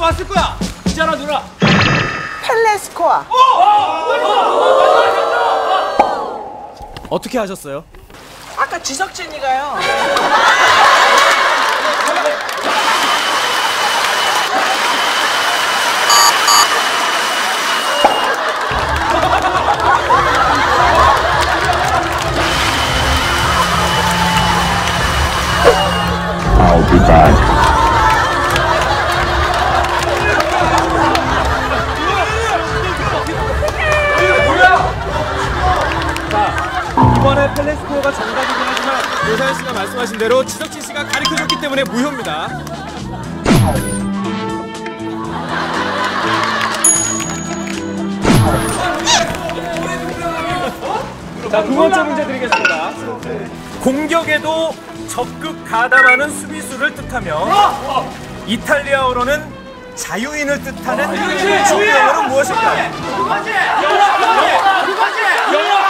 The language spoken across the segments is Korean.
왔을 거야. 있잖아 누나. 펠레스코아. 어떻게 하셨어요? 아까 지석진이가요. 펠레스코어가 정답이긴 하지만 노사연 씨가 말씀하신 대로 지석진 씨가 가르쳐줬기 때문에 무효입니다. 자, 두 번째 문제 드리겠습니다. 공격에도 적극 가담하는 수비수를 뜻하며 이탈리아어로는 자유인을 뜻하는 중요어는 무엇일까요? 영원한 영원한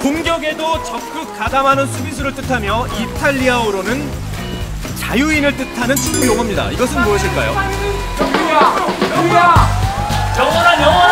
공격에도 적극 가담하는 수비수를 뜻하며 이탈리아어로는 자유인을 뜻하는 축구 용어입니다. 이것은 무엇일까요? 영원한 영원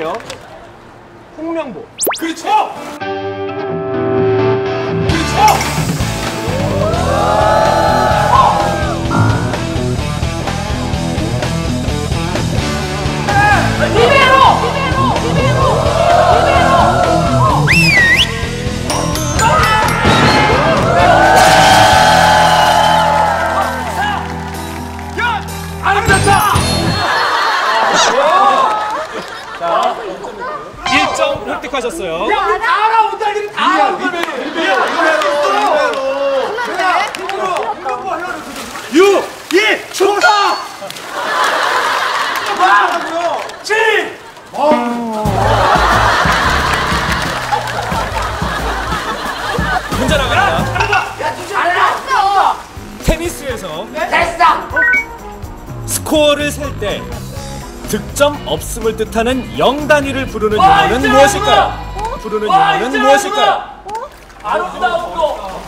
드릴게요. 홍명보. 그렇죠 그렇죠! 아름답다 1점 획득하셨어요. 다 알아 온 달들이 다 알아 유! 이! 충사! 진! 문제 나갑니다. 알았어! 테니스에서 됐어! 스코어를 셀때 득점 없음을 뜻하는 0 단위를 부르는 와, 용어는 무엇일까요? 부르는 와, 용어는 무엇일까요? 아름다운 거!